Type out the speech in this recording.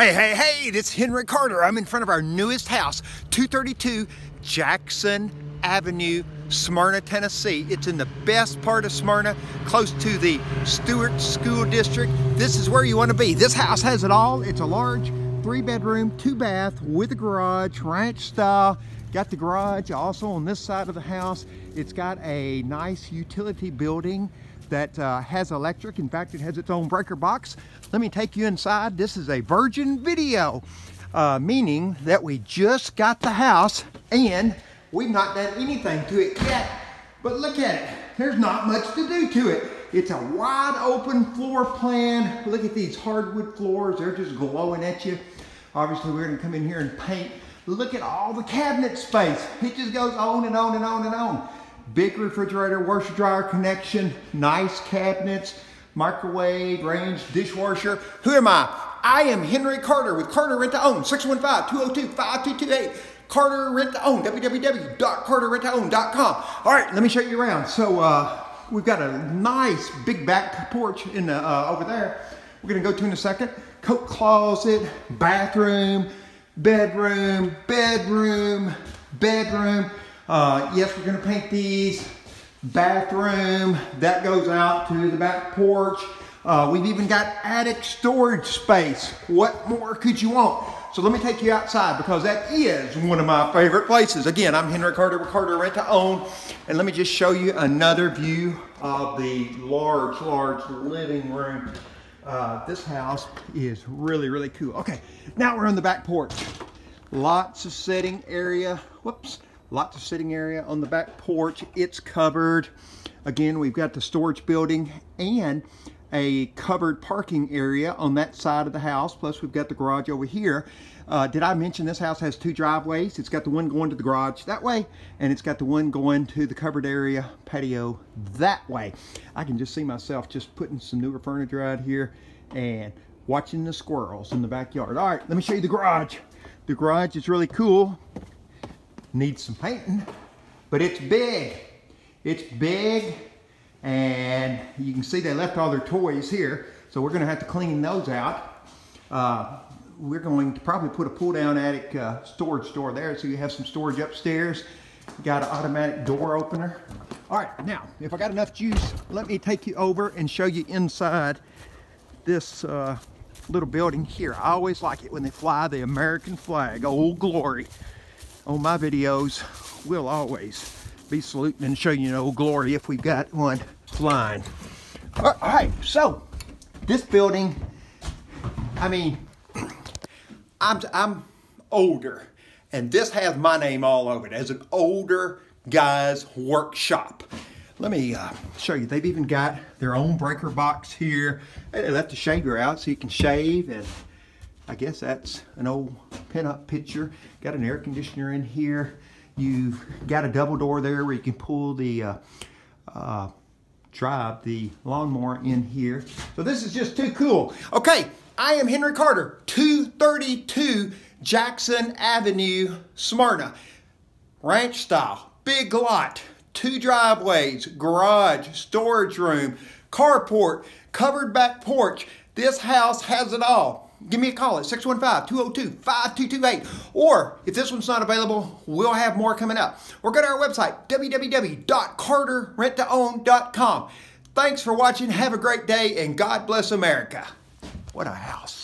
Hey, hey, hey, it's Henry Carter. I'm in front of our newest house, 232 Jackson Avenue, Smyrna, Tennessee. It's in the best part of Smyrna, close to the Stewart School District. This is where you want to be. This house has it all. It's a large three bedroom, two bath with a garage, ranch style. Got the garage also on this side of the house. It's got a nice utility building that uh, has electric. In fact, it has its own breaker box. Let me take you inside. This is a virgin video, uh, meaning that we just got the house and we've not done anything to it yet. But look at it. There's not much to do to it. It's a wide open floor plan. Look at these hardwood floors. They're just glowing at you. Obviously, we're gonna come in here and paint. Look at all the cabinet space. It just goes on and on and on and on. Big refrigerator, washer dryer connection, nice cabinets, microwave, range, dishwasher. Who am I? I am Henry Carter with Carter Rent to Own, 615-202-5228. Carter Rent to Own, www.carterrenttoown.com. All right, let me show you around. So uh, we've got a nice big back porch in the, uh, over there. We're gonna go to in a second. Coat closet, bathroom, bedroom, bedroom, bedroom. Uh, yes, we're gonna paint these. Bathroom, that goes out to the back porch. Uh, we've even got attic storage space. What more could you want? So let me take you outside because that is one of my favorite places. Again, I'm Henry Carter with Carter Rent to Own. And let me just show you another view of the large, large living room. Uh, this house is really, really cool. Okay, now we're on the back porch. Lots of sitting area. Whoops Lots of sitting area on the back porch. It's covered. Again, we've got the storage building and a covered parking area on that side of the house. Plus, we've got the garage over here. Uh, did I mention this house has two driveways? It's got the one going to the garage that way, and it's got the one going to the covered area patio that way. I can just see myself just putting some newer furniture out here and watching the squirrels in the backyard. All right, let me show you the garage. The garage is really cool needs some painting, but it's big. It's big, and you can see they left all their toys here, so we're gonna have to clean those out. Uh, we're going to probably put a pull-down attic uh, storage door there so you have some storage upstairs. got an automatic door opener. All right, now, if I got enough juice, let me take you over and show you inside this uh, little building here. I always like it when they fly the American flag, old glory on my videos, we'll always be saluting and showing you an old glory if we've got one flying. All right, so this building, I mean, I'm, I'm older, and this has my name all over it as an older guy's workshop. Let me uh, show you. They've even got their own breaker box here. They left the shaver out so you can shave and I guess that's an old pinup picture. Got an air conditioner in here. You've got a double door there where you can pull the uh, uh, drive the lawnmower in here. So this is just too cool. Okay, I am Henry Carter, 232 Jackson Avenue, Smyrna. Ranch style, big lot, two driveways, garage, storage room, carport, covered back porch. This house has it all give me a call at 615-202-5228. Or if this one's not available, we'll have more coming up. Or go to our website, www.carterrenttoown.com. Thanks for watching. Have a great day and God bless America. What a house.